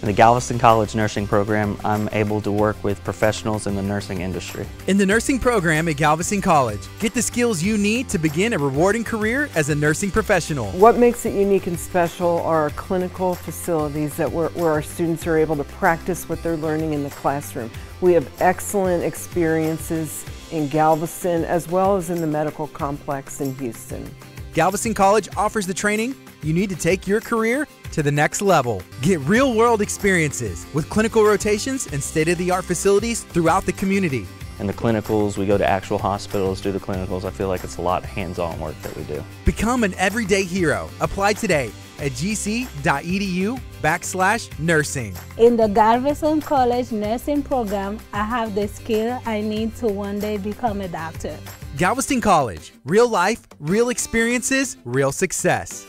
In the Galveston College Nursing Program, I'm able to work with professionals in the nursing industry. In the nursing program at Galveston College, get the skills you need to begin a rewarding career as a nursing professional. What makes it unique and special are our clinical facilities that where, where our students are able to practice what they're learning in the classroom. We have excellent experiences in Galveston as well as in the medical complex in Houston. Galveston College offers the training you need to take your career to the next level. Get real world experiences with clinical rotations and state of the art facilities throughout the community. In the clinicals, we go to actual hospitals, do the clinicals. I feel like it's a lot of hands on work that we do. Become an everyday hero. Apply today at gc.edu backslash nursing. In the Galveston College nursing program, I have the skill I need to one day become a doctor. Galveston College, real life, real experiences, real success.